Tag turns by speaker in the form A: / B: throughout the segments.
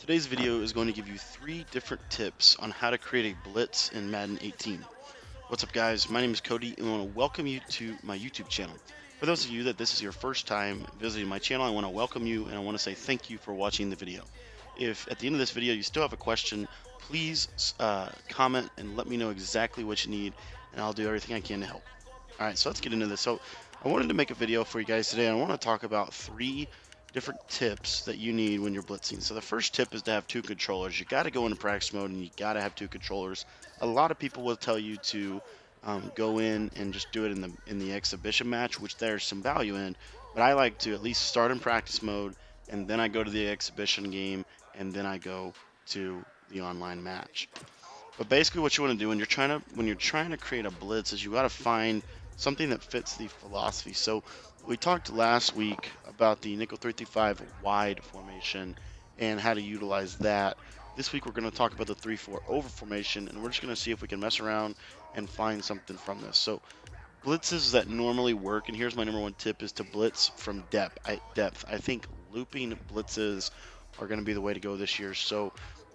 A: Today's video is going to give you three different tips on how to create a blitz in Madden 18. What's up guys, my name is Cody and I want to welcome you to my YouTube channel. For those of you that this is your first time visiting my channel, I want to welcome you and I want to say thank you for watching the video. If at the end of this video you still have a question, please uh, comment and let me know exactly what you need and I'll do everything I can to help. Alright, so let's get into this. So I wanted to make a video for you guys today. And I want to talk about three different tips that you need when you're blitzing. So the first tip is to have two controllers. You got to go into practice mode and you got to have two controllers. A lot of people will tell you to um, go in and just do it in the in the exhibition match, which there's some value in. But I like to at least start in practice mode and then I go to the exhibition game and then I go to the online match. But basically what you want to do when you're trying to when you're trying to create a blitz is you got to find something that fits the philosophy. So we talked last week about the nickel 335 wide formation and how to utilize that. This week we're going to talk about the 3-4 over formation and we're just going to see if we can mess around and find something from this. So blitzes that normally work, and here's my number one tip, is to blitz from depth. I, depth. I think looping blitzes are going to be the way to go this year. So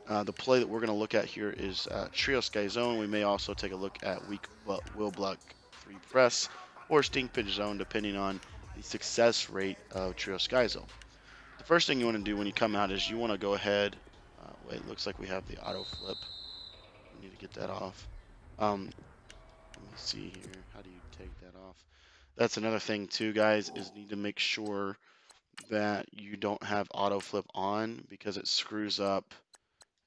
A: uh, the play that we're going to look at here is uh, trio sky zone. We may also take a look at weak will block three press or sting pinch zone, depending on the success rate of Trio Sky Zone. The first thing you want to do when you come out is you want to go ahead. Uh, wait, it looks like we have the auto flip. We need to get that off. Um, let me see here. How do you take that off? That's another thing too, guys, is need to make sure that you don't have auto flip on because it screws up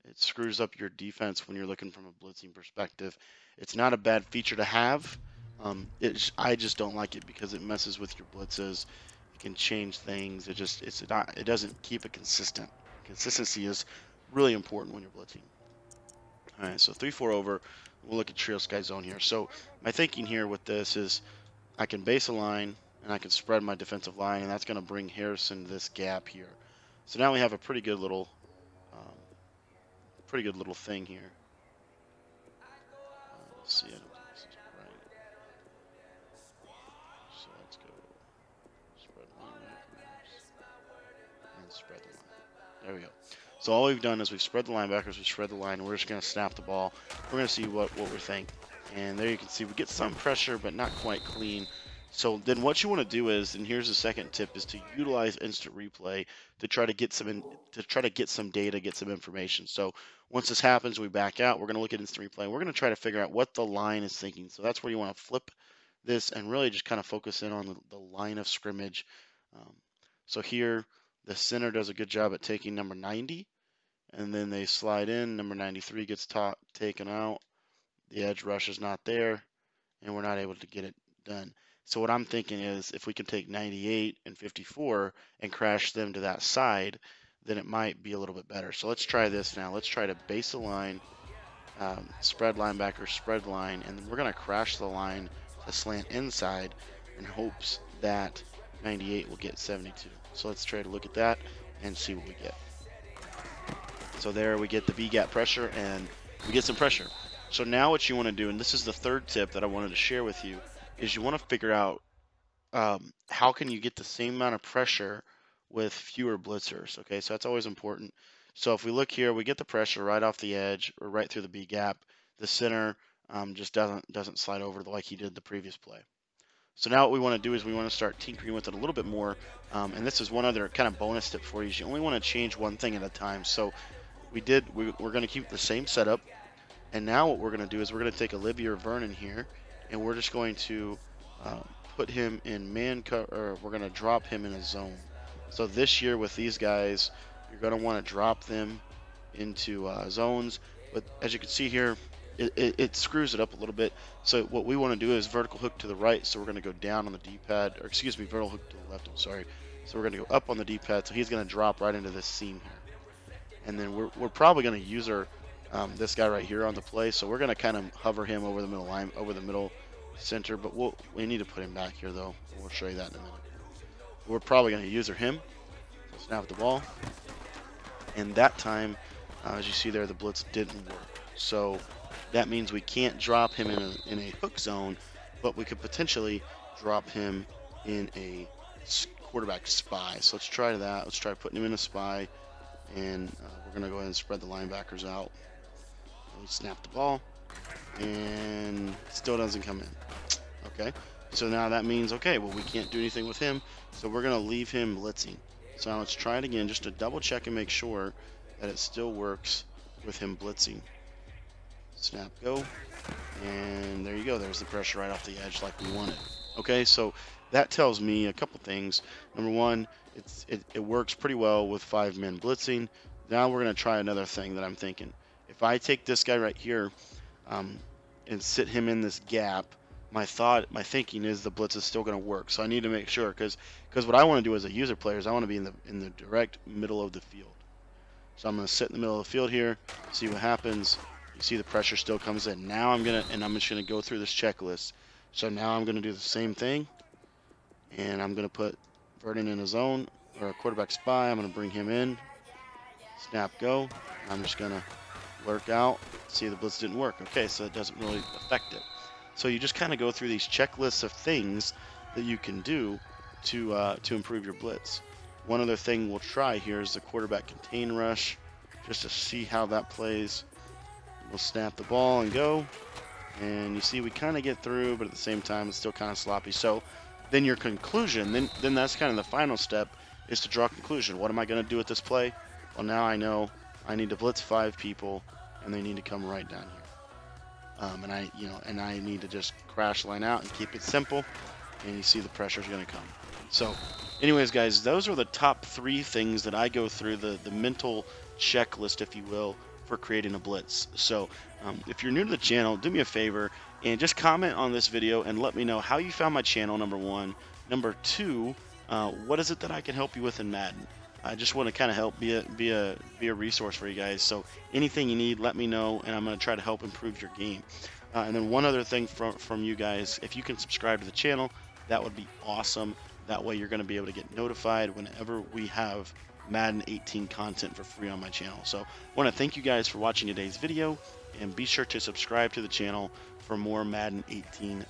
A: it screws up your defense when you're looking from a blitzing perspective. It's not a bad feature to have, um, it, I just don't like it because it messes with your blitzes. It can change things. It just it's not it doesn't keep it consistent. Consistency is really important when you're blitzing. All right, so three four over. We'll look at trio sky zone here. So my thinking here with this is I can base align and I can spread my defensive line, and that's going to bring Harrison this gap here. So now we have a pretty good little, um, pretty good little thing here. Uh, let's see. spread There we go. So all we've done is we've spread the linebackers, we've spread the line, we're just going to snap the ball. We're going to see what, what we think. And there you can see we get some pressure, but not quite clean. So then what you want to do is, and here's the second tip, is to utilize instant replay to try to get some in, to try to get some data, get some information. So once this happens, we back out. We're going to look at instant replay. We're going to try to figure out what the line is thinking. So that's where you want to flip this and really just kind of focus in on the, the line of scrimmage. Um, so here, the center does a good job at taking number 90, and then they slide in. Number 93 gets taken out. The edge rush is not there, and we're not able to get it done. So what I'm thinking is if we can take 98 and 54 and crash them to that side, then it might be a little bit better. So let's try this now. Let's try to base the line, um, spread linebacker, spread line, and we're going to crash the line to slant inside in hopes that 98 will get 72. So let's try to look at that and see what we get. So there we get the B-gap pressure and we get some pressure. So now what you want to do, and this is the third tip that I wanted to share with you, is you want to figure out um, how can you get the same amount of pressure with fewer blitzers. Okay, so that's always important. So if we look here, we get the pressure right off the edge or right through the B gap. The center um, just doesn't doesn't slide over like he did the previous play. So now what we want to do is we want to start tinkering with it a little bit more. Um, and this is one other kind of bonus tip for you. You only want to change one thing at a time. So we did, we, we're going to keep the same setup. And now what we're going to do is we're going to take Olivier Vernon here, and we're just going to uh, put him in man cover, we're going to drop him in a zone. So this year with these guys, you're going to want to drop them into uh, zones. But as you can see here, it, it, screws it up a little bit. So what we want to do is vertical hook to the right. So we're going to go down on the D-pad, or excuse me, vertical hook to the left. I'm sorry. So we're going to go up on the D-pad. So he's going to drop right into this seam here. And then we're, we're probably going to use our um, this guy right here on the play. So we're going to kind of hover him over the middle line, over the middle center. But we'll, we need to put him back here though. We'll show you that in a minute. We're probably going to use him. So snap the ball. And that time, uh, as you see there, the blitz didn't work. So that means we can't drop him in a, in a hook zone, but we could potentially drop him in a quarterback spy. So let's try that. Let's try putting him in a spy. And uh, we're going to go ahead and spread the linebackers out. We snap the ball, and still doesn't come in. Okay, so now that means, okay, well, we can't do anything with him, so we're going to leave him blitzing. So now let's try it again just to double check and make sure that it still works with him blitzing. Snap, go, and there you go. There's the pressure right off the edge like we wanted. Okay, so that tells me a couple things. Number one, it's, it, it works pretty well with five men blitzing. Now we're going to try another thing that I'm thinking. If I take this guy right here um, and sit him in this gap, my thought, my thinking is the blitz is still going to work. So I need to make sure because because what I want to do as a user player is I want to be in the in the direct middle of the field. So I'm going to sit in the middle of the field here, see what happens. You see the pressure still comes in. Now I'm gonna and I'm just gonna go through this checklist. So now I'm gonna do the same thing, and I'm gonna put Vernon in a zone or a quarterback spy. I'm gonna bring him in. Snap, go. I'm just gonna work out. See the blitz didn't work. Okay, so it doesn't really affect it. So you just kind of go through these checklists of things that you can do to uh, to improve your blitz. One other thing we'll try here is the quarterback contain rush, just to see how that plays. We'll snap the ball and go. And you see we kind of get through, but at the same time it's still kind of sloppy. So then your conclusion, then then that's kind of the final step, is to draw a conclusion. What am I going to do with this play? Well, now I know I need to blitz five people, and they need to come right down here. Um, and I, you know, and I need to just crash line out and keep it simple. And you see the pressure is going to come. So, anyways, guys, those are the top three things that I go through the the mental checklist, if you will, for creating a blitz. So, um, if you're new to the channel, do me a favor and just comment on this video and let me know how you found my channel. Number one, number two, uh, what is it that I can help you with in Madden? I just want to kind of help be a be a be a resource for you guys. So anything you need, let me know, and I'm going to try to help improve your game. Uh, and then one other thing from from you guys, if you can subscribe to the channel, that would be awesome. That way you're going to be able to get notified whenever we have Madden 18 content for free on my channel. So I want to thank you guys for watching today's video, and be sure to subscribe to the channel for more Madden 18